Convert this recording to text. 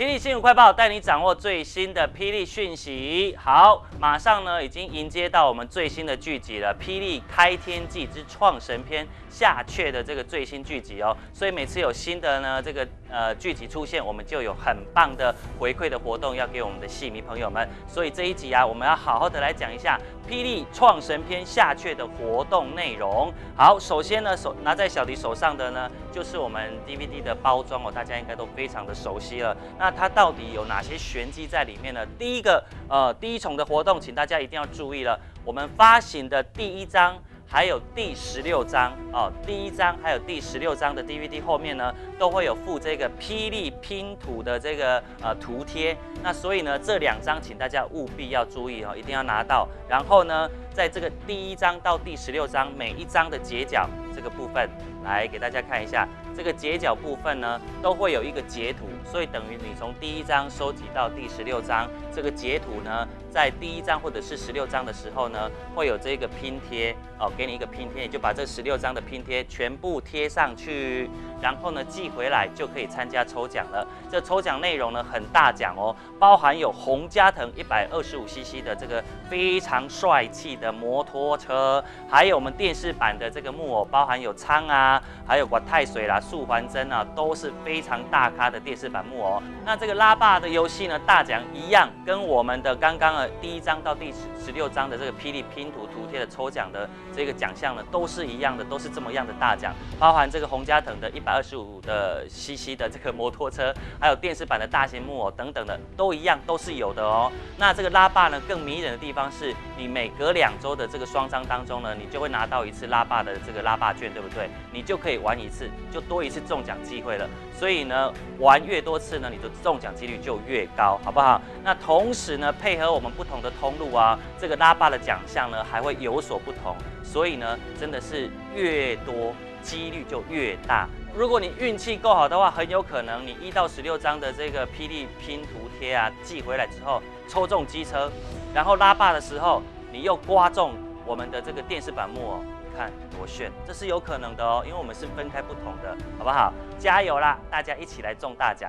霹雳新闻快报带你掌握最新的霹雳讯息。好，马上呢已经迎接到我们最新的剧集了，《霹雳开天记之创神篇》下阙的这个最新剧集哦。所以每次有新的呢这个呃剧集出现，我们就有很棒的回馈的活动要给我们的戏迷朋友们。所以这一集啊，我们要好好的来讲一下《霹雳创神篇》下阙的活动内容。好，首先呢手拿在小迪手上的呢，就是我们 DVD 的包装哦，大家应该都非常的熟悉了。那它到底有哪些玄机在里面呢？第一个，呃，第一重的活动，请大家一定要注意了。我们发行的第一张，还有第十六章哦，第一章还有第十六章的 DVD 后面呢，都会有附这个霹雳拼图的这个呃图贴。那所以呢，这两张请大家务必要注意哦，一定要拿到。然后呢，在这个第一张到第十六张每一张的截角这个部分，来给大家看一下。这个截角部分呢，都会有一个截图，所以等于你从第一章收集到第十六章，这个截图呢，在第一章或者是十六章的时候呢，会有这个拼贴哦，给你一个拼贴，你就把这十六章的拼贴全部贴上去，然后呢寄回来就可以参加抽奖了。这抽奖内容呢很大奖哦，包含有洪家腾一百二十五 CC 的这个非常帅气的摩托车，还有我们电视版的这个木偶，包含有仓啊，还有管太水啦。素环针啊，都是非常大咖的电视版木偶。那这个拉霸的游戏呢，大奖一样，跟我们的刚刚的第一章到第十十六章的这个霹雳拼图图贴的抽奖的这个奖项呢，都是一样的，都是这么样的大奖，包含这个洪家腾的一百二十五的 CC 的这个摩托车，还有电视版的大型木偶等等的，都一样，都是有的哦。那这个拉霸呢，更迷人的地方是，你每隔两两周的这个双张当中呢，你就会拿到一次拉霸的这个拉霸券，对不对？你就可以玩一次，就多。一次中奖机会了，所以呢，玩越多次呢，你的中奖几率就越高，好不好？那同时呢，配合我们不同的通路啊，这个拉霸的奖项呢还会有所不同，所以呢，真的是越多几率就越大。如果你运气够好的话，很有可能你一到十六张的这个霹雳拼图贴啊寄回来之后，抽中机车，然后拉霸的时候，你又刮中我们的这个电视版木偶。看多炫，这是有可能的哦，因为我们是分开不同的，好不好？加油啦，大家一起来中大奖！